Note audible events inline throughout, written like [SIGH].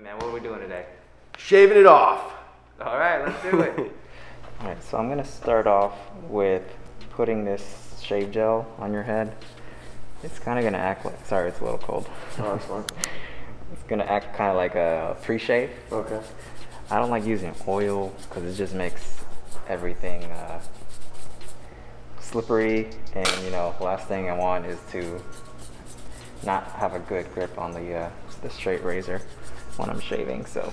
Hey man, what are we doing today? Shaving it off. All right, let's do it. [LAUGHS] All right, so I'm gonna start off with putting this shave gel on your head. It's kind of gonna act like, sorry, it's a little cold. Oh, that's fine. [LAUGHS] It's gonna act kind of like a pre-shave. Okay. I don't like using oil because it just makes everything uh, slippery. And you know, last thing I want is to not have a good grip on the uh, the straight razor when I'm shaving. So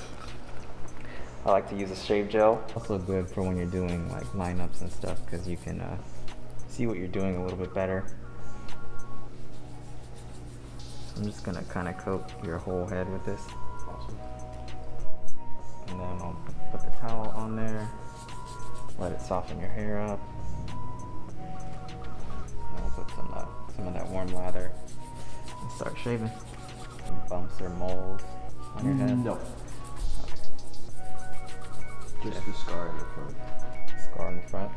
I like to use a shave gel. Also good for when you're doing like lineups and stuff because you can uh, see what you're doing a little bit better. I'm just gonna kind of coat your whole head with this. And then I'll put the towel on there, let it soften your hair up. And I'll put some, uh, some of that warm lather and start shaving. Bumps or moles on your head? No. Okay. Just the scar in the front. Scar in the front.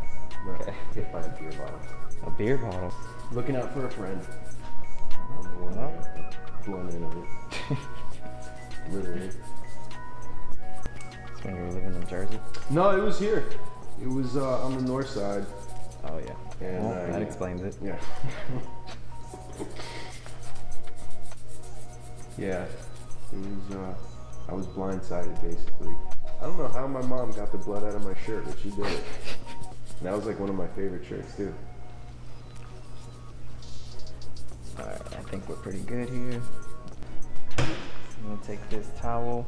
Right. Okay. [LAUGHS] Hit by a beer bottle. A beer bottle. Looking out for a friend. I'm the one Well. blown in of it. [LAUGHS] Literally. It's when you were living in Jersey. No, it was here. It was uh, on the north side. Oh yeah. And, well, uh, that yeah. explains it. Yeah. [LAUGHS] yeah. It was, uh, I was blindsided basically. I don't know how my mom got the blood out of my shirt, but she did it. And that was like one of my favorite shirts too. Alright, I think we're pretty good here. I'm gonna take this towel,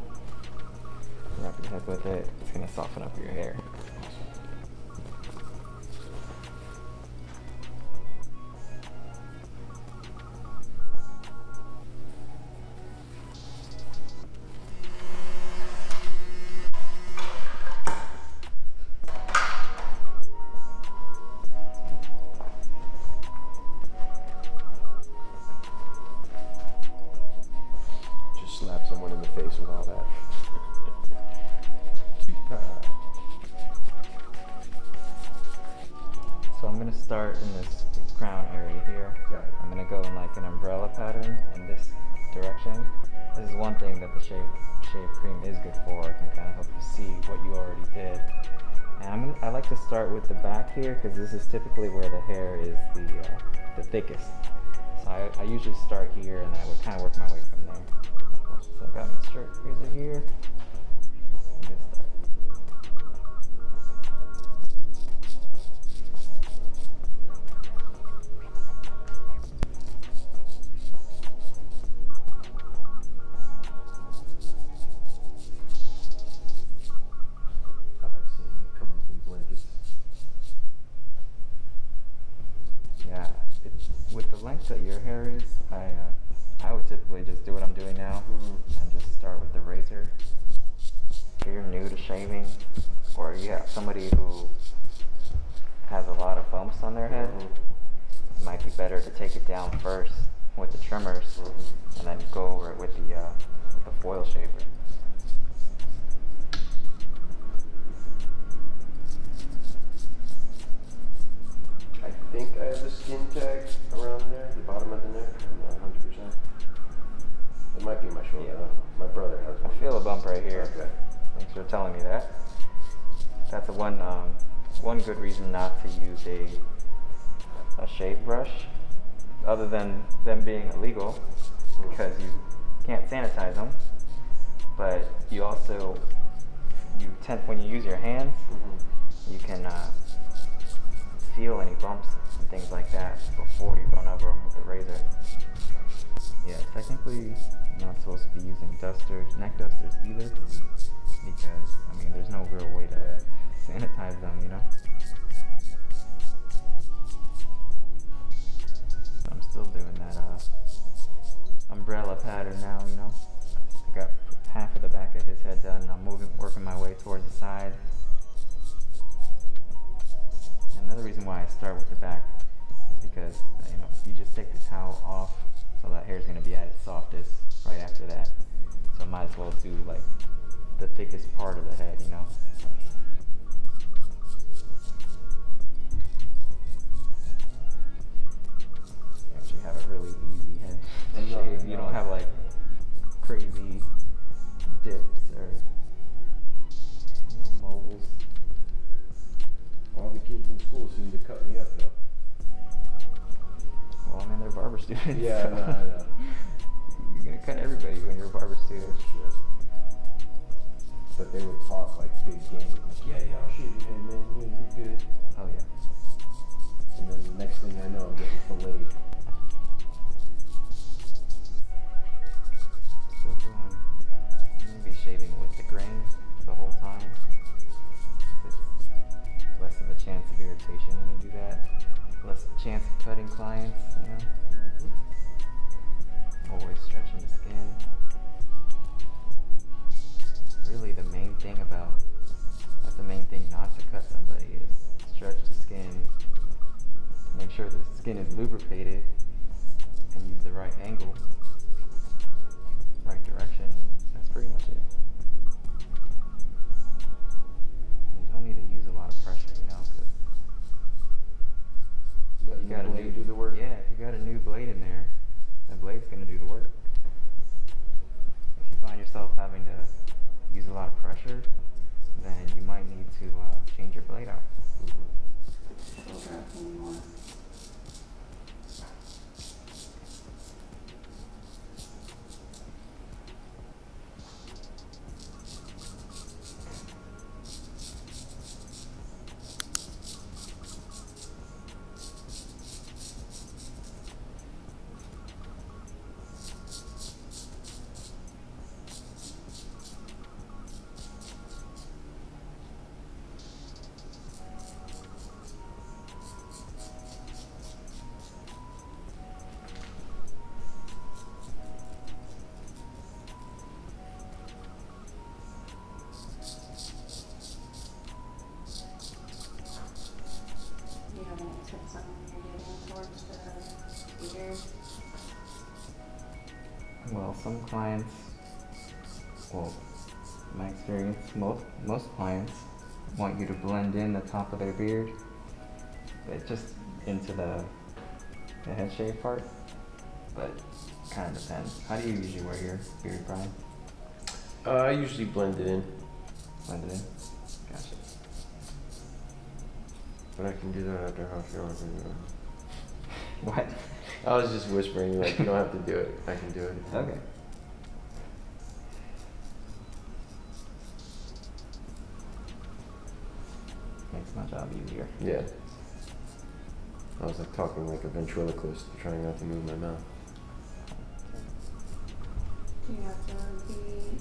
wrap your head with it. It's gonna soften up your hair. Uh, So I'm gonna start in this crown area here. It. I'm gonna go in like an umbrella pattern in this direction. This is one thing that the shave shave cream is good for. It can kind of help you see what you already did. And I'm I like to start with the back here because this is typically where the hair is the uh, the thickest. So I, I usually start here and I would kind of work my length that your hair is, I uh, I would typically just do what I'm doing now Mhm. and just start with the razor. If you're new to shaving, or you have somebody who has a lot of bumps on their head, Mhm. it might be better to take it down first with the trimmers Mhm. and then go over it with the uh, with the foil shaver. Think I have a skin tag around there, the bottom of the neck. I'm not 100. percent It might be my shoulder. Yeah. I don't know. My brother has one. I feel a bump right here. Okay. Thanks for telling me that. That's a one um, one good reason not to use a a shave brush, other than them being illegal, because you can't sanitize them. But you also you tend when you use your hands, Mhm. you can uh, feel any bumps things like that before you run over them with the razor. Yeah, technically not supposed to be using dusters, neck dusters either, because I mean there's no real way to sanitize them, you know. I'm still doing that uh, umbrella pattern now, you know. I got half of the back of his head done. I'm moving, working my way towards the side. Another reason why I start with the back because uh, you know you just take the towel off, so that hair is going to be at its softest right after that. So might as well do like the thickest part of the head, you know. You actually have a really easy head to shave. You don't have like crazy dip Yeah, no, I know. You're gonna cut everybody when you're a barber too. That's. But they would talk like big game. Like, yeah, yeah, I'll shoot you, head, man. Yeah, you're good. Oh yeah. And then the next thing I know, I'm getting filleted. Sure the skin is lubricated and use the right angle right direction. That's pretty much it. You don't need to use a lot of pressure, you know, because Let you got a blade new do the work. Yeah, if you got a new blade in there, the blade's gonna do the work. If you find yourself having to use a lot of pressure, then you might need to uh, change your blade out. Do Some clients, well, my experience, most most clients want you to blend in the top of their beard, but just into the the head shave part. But kind of depends. How do you usually wear your beard, Brian? Uh, I usually blend it in, Blend it in. Gotcha. but I can do that after half an hour. [LAUGHS] What? I was just whispering, like, you don't have to do it. I can do it. Okay. Makes my job easier. Yeah. I was like talking like a ventriloquist, trying not to move my mouth. Do you have to be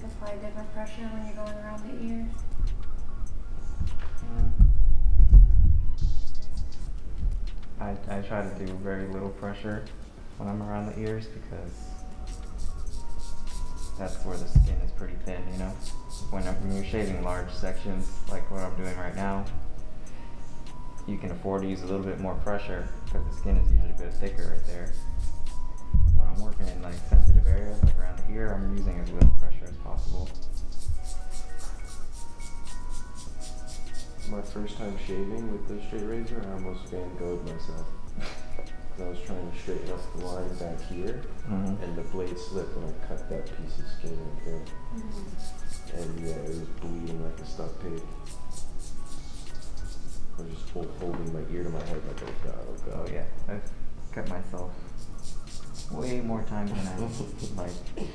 apply different pressure when you're going around the ears? I, I try to do very little pressure when I'm around the ears because that's where the skin is pretty thin, you know? When, when you're shaving large sections, like what I'm doing right now, you can afford to use a little bit more pressure because the skin is usually a bit thicker right there. When I'm working in like sensitive areas, like around the ear, I'm using as little pressure as possible. My first time shaving with the straight razor, I almost Van Gogh'd myself. [LAUGHS] Because I was trying to straighten up the line back here, Mm-hmm. and the blade slipped when I cut that piece of skin right there. And yeah, it was bleeding like a stuck pig. I was just hold, holding my ear to my head like, oh god, oh god. Oh god. yeah, I've cut myself way more times than I [LAUGHS] like.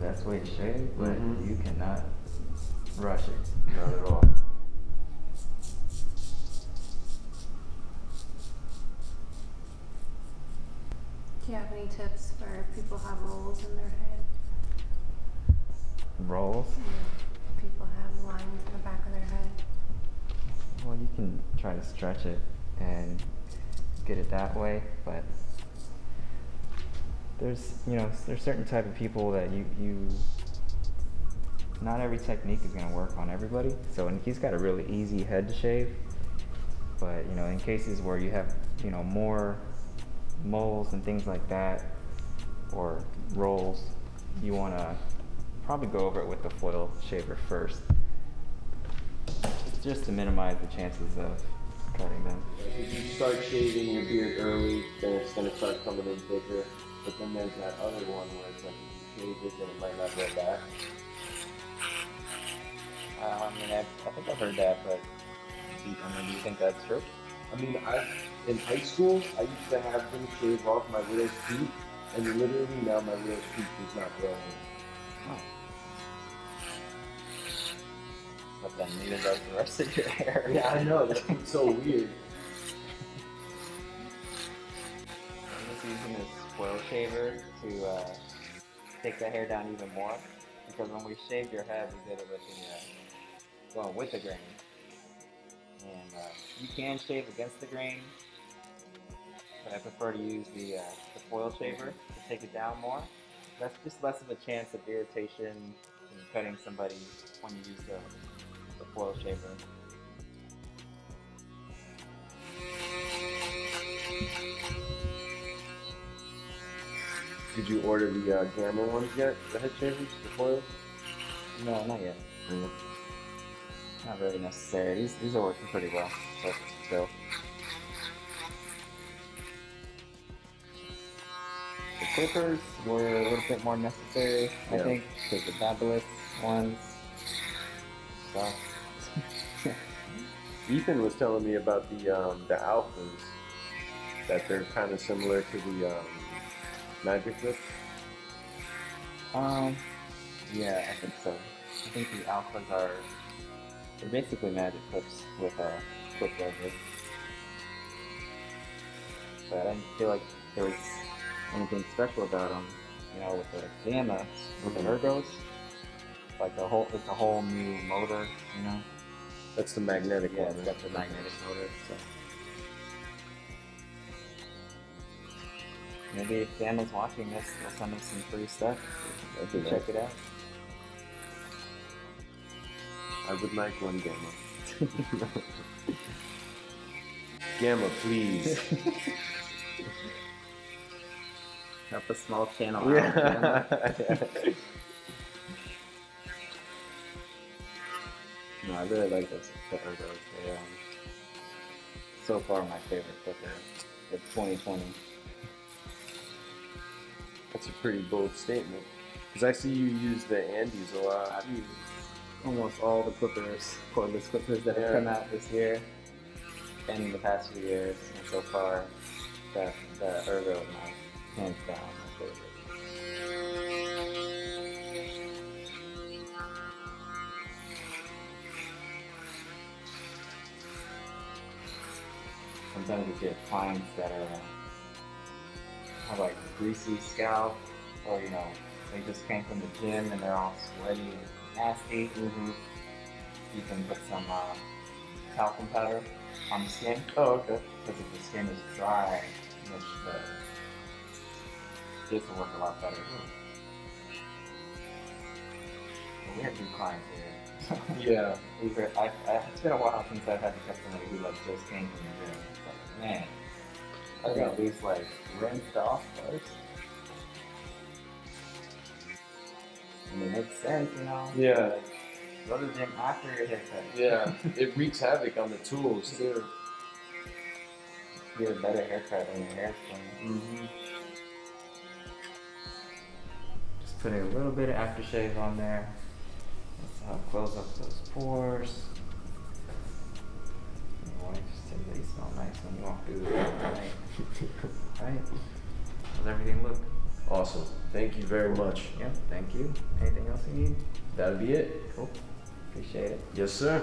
The best way to shave, but Mhm. you cannot rush it. Not at all. Do you have any tips for people who have rolls in their head? Rolls. People have lines in the back of their head. Well, you can try to stretch it and get it that way, but there's you know there's certain type of people that you you not every technique is gonna work on everybody. So and he's got a really easy head to shave, but you know in cases where you have you know more moles and things like that or rolls, you wanna probably go over it with the foil shaver first just to minimize the chances of cutting them. If you start shaving your beard early, there's that other one where it's like if you shave it, then it might not grow back. Um, I mean, I, I think I've heard that, but do you, I mean, do you think that's true? I mean, I in high school, I used to have them shave off my widow's peak, and literally now my widow's peak is not growing. Oh. But then neither does the rest of your hair. Yeah, I know. That's so weird. Foil shaver to uh, take the hair down even more. Because when we shaved your head, we did it with the, uh, well, with the grain. And uh, you can shave against the grain, but I prefer to use the, uh, the foil shaver to take it down more. That's just less of a chance of irritation in cutting somebody when you use the, the foil shaver. Did you order the uh, Gamma ones yet? The head shavers, the foils? No, not yet. Not really necessary. These, these are working pretty well, but still. The clippers were a little bit more necessary, I Yeah. think, because the Babyliss ones suck. [LAUGHS] Ethan was telling me about the um, the alphas, that they're kind of similar to the um, Magic Clip. Um, yeah, I think so. I think the alphas are they're basically magic clips with a clip over. But I didn't feel like there was anything special about them. You know, with the gamma, with the Mhm. ergos, like the whole it's a whole new motor. You know, That's the magnetic yeah, one. got the magnetic motor. So maybe if Gamma's watching this, they'll send us some free stuff. They can Yeah. check it out. I would like one Gamma. Gamma, please. [LAUGHS] Help a small channel out. Yeah. [LAUGHS] No, I really like those the ergos. They, um, so far my favorite clipper of 2020. That's a pretty bold statement. Because I see you use the Andis a lot. I've used almost all the clippers, cordless clippers that have Yeah. come out this year and in the past few years, and so far, the, the ergo is my hands down my favorite. Sometimes you get clients that are uh, have like greasy scalp, or you know, they just came from the gym and they're all sweaty and nasty. Mm-hmm. You can put some uh, talcum powder on the skin Oh, okay. because if the skin is dry, which the this will work a lot better. But we have good clients here. [LAUGHS] [LAUGHS] Yeah. We've I, I, it's been a while since I've had a customer who like just came from the gym. It's like, man, I got these like rinsed off first. And it makes sense, you know? Yeah. Go to the gym after your haircut. Yeah. It wreaks havoc on the tools, too. Get a better haircut when your hair's clean. Mm-hmm. Just putting a little bit of aftershave on there. Let's uh, close up those pores. Your wife said they smell nice when you walk through the door tonight. Right? How's everything look? Awesome. Thank you very much. Yep, thank you. Anything else you need? That'll be it. Cool. Appreciate it. Yes, sir.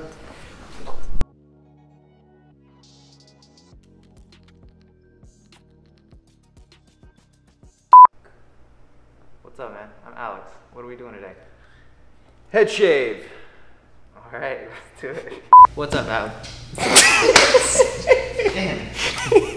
What's up, man? I'm Alex. What are we doing today? Head shave. Alright, [LAUGHS] let's do it. What's up, Alex? [LAUGHS] Damn.